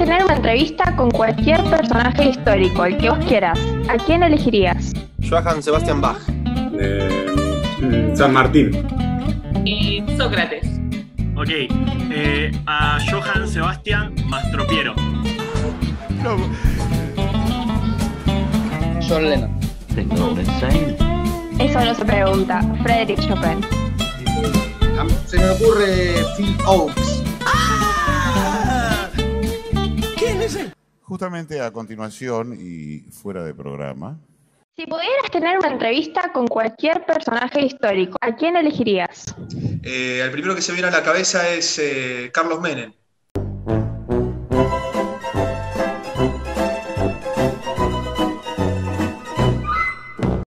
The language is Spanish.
entrevista con cualquier personaje histórico, el que vos quieras, ¿a quién elegirías? Johann Sebastian Bach. Eh, San Martín. Y Sócrates. Ok, eh, a Johann Sebastian Mastropiero. John Lennon. Eso no se pregunta. Frederick Chopin. Se me ocurre Phil Oaks. Justamente a continuación y fuera de programa, Si pudieras tener una entrevista con cualquier personaje histórico, ¿a quién elegirías? Eh, el primero que se viene a la cabeza es eh, Carlos Menem.